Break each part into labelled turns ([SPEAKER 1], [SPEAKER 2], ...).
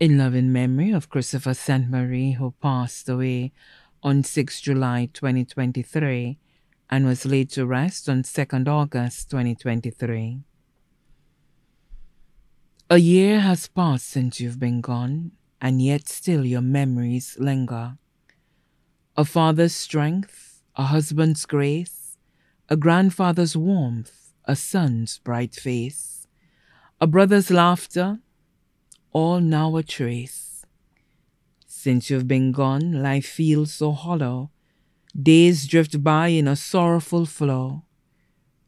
[SPEAKER 1] In loving memory of Christopher St. Marie, who passed away on 6 July 2023 and was laid to rest on 2nd August 2023. A year has passed since you've been gone, and yet still your memories linger. A father's strength, a husband's grace, a grandfather's warmth, a son's bright face, a brother's laughter, all now a trace. Since you've been gone, life feels so hollow. Days drift by in a sorrowful flow.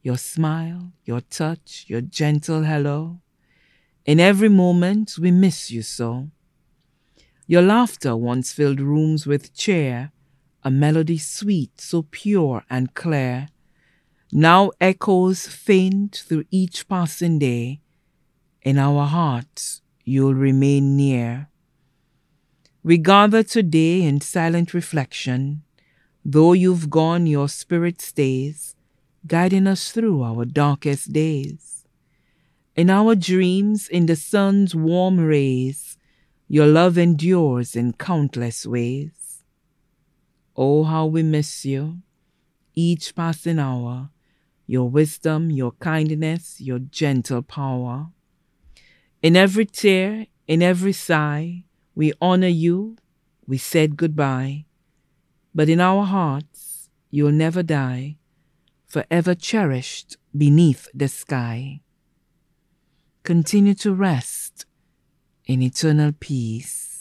[SPEAKER 1] Your smile, your touch, your gentle hello. In every moment we miss you so. Your laughter once filled rooms with cheer, a melody sweet, so pure and clear, now echoes faint through each passing day. In our hearts you'll remain near. We gather today in silent reflection. Though you've gone, your spirit stays, guiding us through our darkest days. In our dreams, in the sun's warm rays, your love endures in countless ways. Oh, how we miss you, each passing hour, your wisdom, your kindness, your gentle power. In every tear, in every sigh, we honor you, we said goodbye. But in our hearts, you'll never die, forever cherished beneath the sky. Continue to rest in eternal peace.